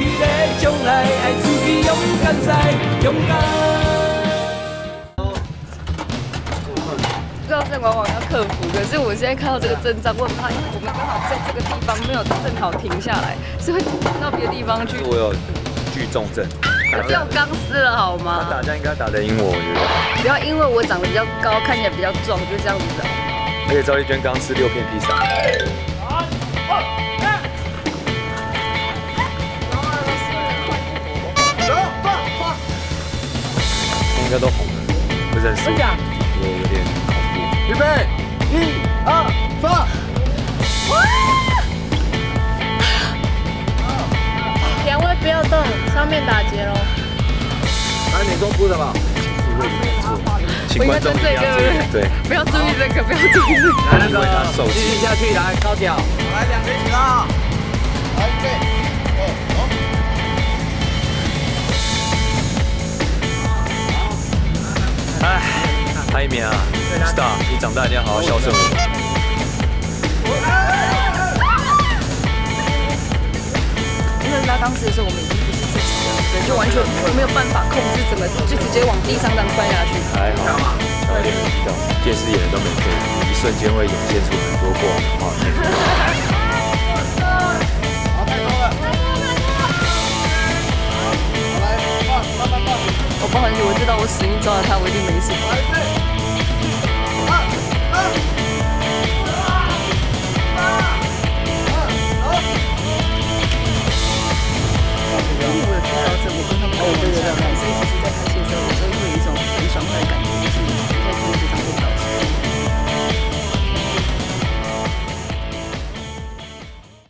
勇敢在勇敢这个症往往要克服可是我现在看到这个阵仗我很怕因为我们刚好在这个地方没有正好停下来所以会到别的地方去我有聚重症我掉钢丝了好吗他打架应该打得赢我我觉得。不要因为我长得比较高看起来比较壮就这样子的而且赵丽娟刚吃六片披萨。应该都红了，不是很输，我有点恐怖。预备，一、二、放！两位不要动，上面打结喽。来，你中铺的吧。请观众注意对，不要注意这个，不要注意这个。来，那个继续下去，来高脚。来，两边起啦！来，预备，潘一鸣啊，Star，你长大一定要好好孝顺我。因为他当时的时候，我们已经不是自己了，对，就完全没有办法控制，怎么就直接往地上这样摔下去。还好，稍微有点电视演的都没对，一瞬间会涌现出很多过往的画面。好，太高了。好，来，放，慢慢放。我不好意思，我知道我死命抓了他，我一定没事。这，我跟他们还有。